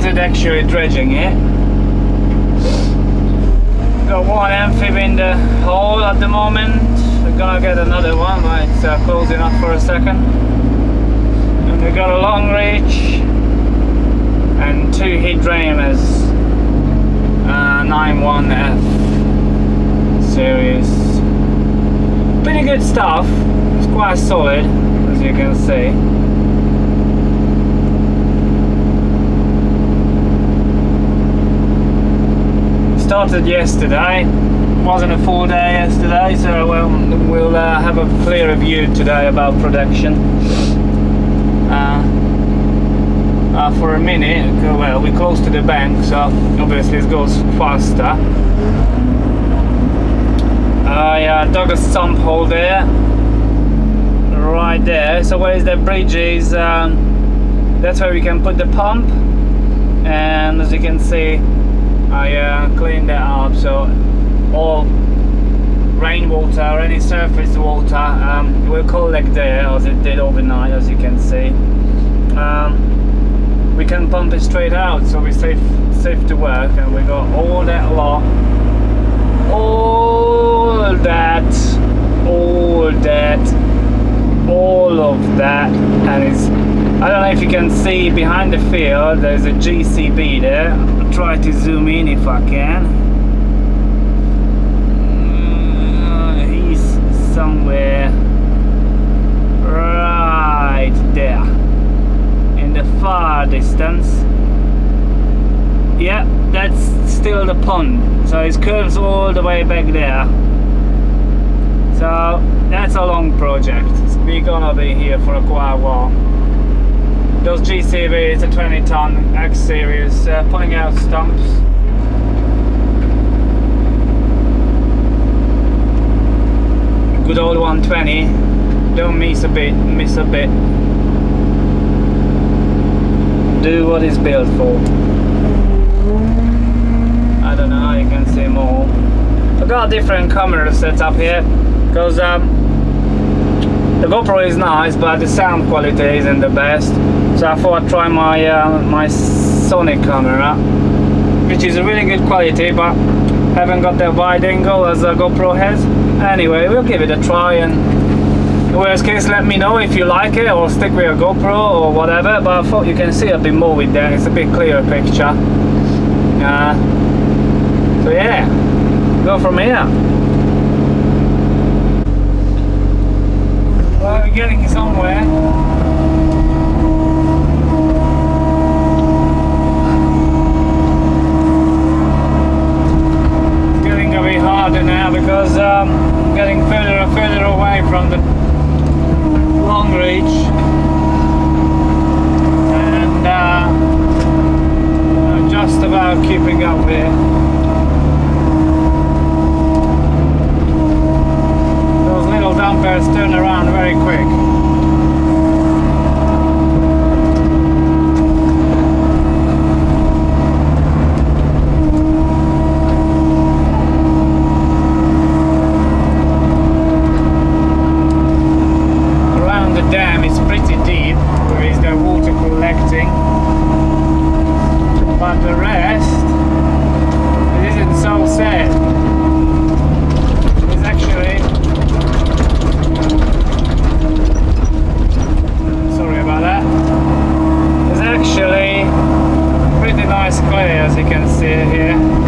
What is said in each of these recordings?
started actually dredging it. Got one amphib in the hole at the moment. We're gonna get another one, but it's uh, close enough for a second. And we got a long reach and two Hydremas. Uh, 91F series. Pretty good stuff. It's quite solid, as you can see. Started yesterday. Wasn't a full day yesterday so well, we'll uh, have a clearer view today about production. Uh, uh, for a minute well we're close to the bank so obviously it goes faster. I uh, dug a sump hole there. Right there. So where is the bridge is um, that's where we can put the pump. And as you can see I uh, cleaned that up so all rainwater or any surface water um, will collect there as it did overnight as you can see. Um, we can pump it straight out so we're safe, safe to work and we got all that lot all that all that all of that and it's I don't know if you can see behind the field there's a JCB there. I'll try to zoom in if I can. Uh, he's somewhere right there in the far distance. Yeah that's still the pond. So it curves all the way back there. So that's a long project. We're gonna be here for a quite a while those JCBs a 20 ton X series uh, pulling out stumps. Good old 120, don't miss a bit, miss a bit. Do what it's built for. I don't know how you can see more. I've got a different camera set up here because um, the GoPro is nice but the sound quality isn't the best so I thought I'd try my uh, my Sony camera which is a really good quality but haven't got that wide angle as a GoPro has. Anyway we'll give it a try and worst case let me know if you like it or stick with a GoPro or whatever but I thought you can see a bit more with that. It's a bit clearer picture. Uh, so yeah go from here well we're getting somewhere harder now because um, I'm getting further and further away from the long reach and uh, I'm just about keeping up here. Those little dumpers turn around very quick so sad is actually sorry about that. Is actually pretty nice clay as you can see here.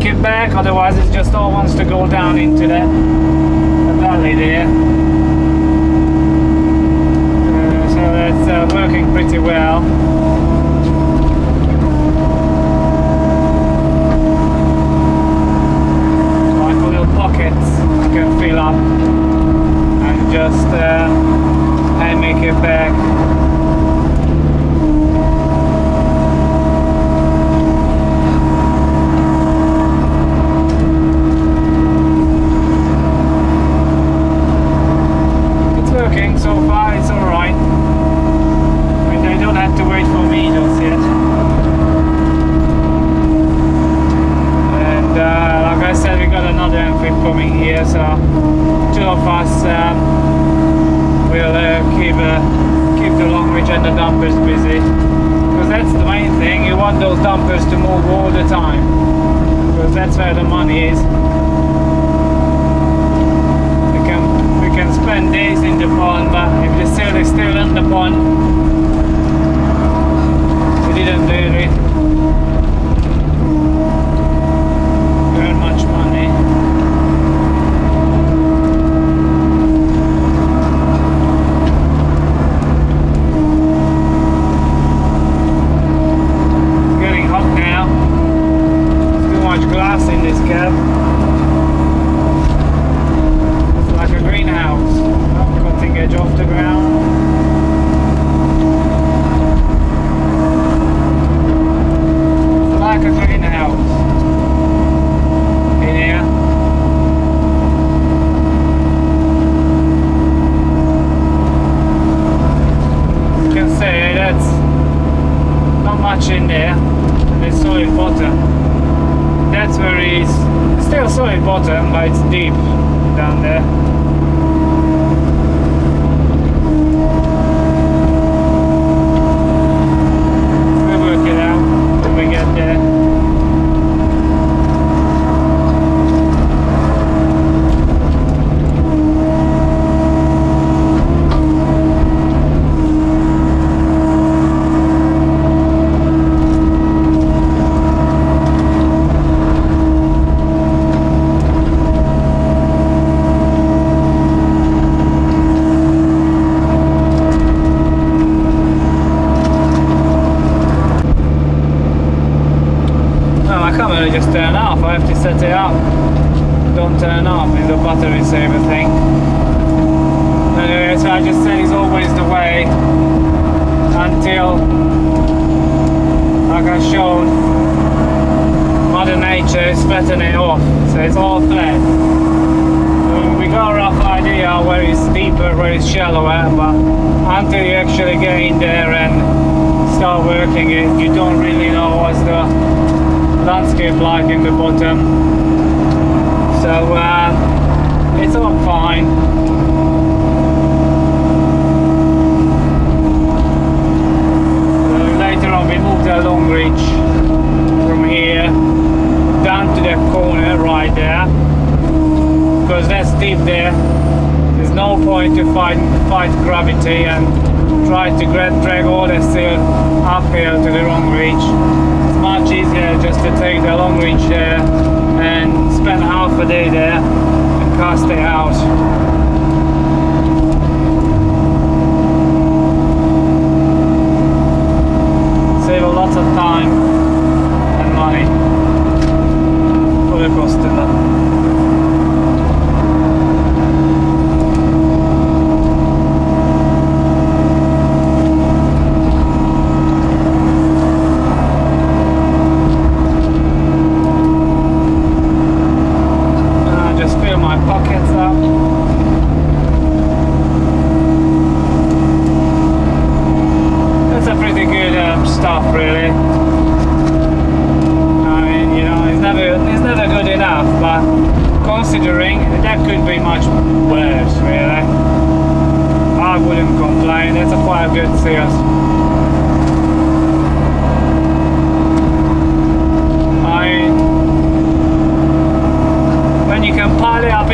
make it back, otherwise it just all wants to go down into the, the valley there. Uh, so that's uh, working pretty well. Like little pockets you can fill up and just uh, and make it back. It's working so far, it's alright. And I don't have to wait for me just yet. And uh, like I said, we got another amphib coming here, so two of us um, will uh, keep uh, keep the long reach and the dumpers busy. Because that's the main thing, you want those dumpers to move all the time. Because that's where the money is. We can we can spend days in the pond, but if the seal is still in the pond, we didn't really earn much money. It's getting hot now. Too much glass in this cab. It's like a greenhouse. Oh, cutting edge off the ground. It's like a greenhouse. In here. You can see that's not much in there. And it's solid bottom. That's where it's still solid bottom, but it's deep down there. We'll work it out when we get there. No, I can't really just turn off. I have to set it up. Don't turn off in the battery saver thing. Anyway, so I just say it's always the way until, like I showed, Mother Nature is flattening it off. So it's all flat. So um, we got a rough idea where it's deeper, where it's shallower, but until you actually get in there and start working it, you don't really know what's the landscape like in the bottom. So uh, it's all fine. Later on we moved a long reach from here down to the corner right there because that's deep there. There's no point to fight fight gravity and try to drag all the seal uphill to the long reach much easier just to take the long reach there and spend half a day there and cast it out.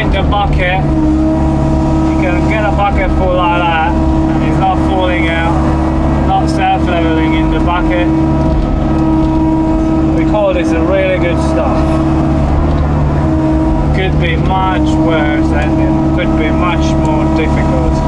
find the bucket, you can get a bucket full like that and it's not falling out, not self-leveling in the bucket. We call this a really good stuff. Could be much worse and it could be much more difficult.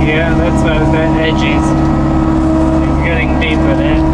here, that's where the edge is. It's getting deeper there.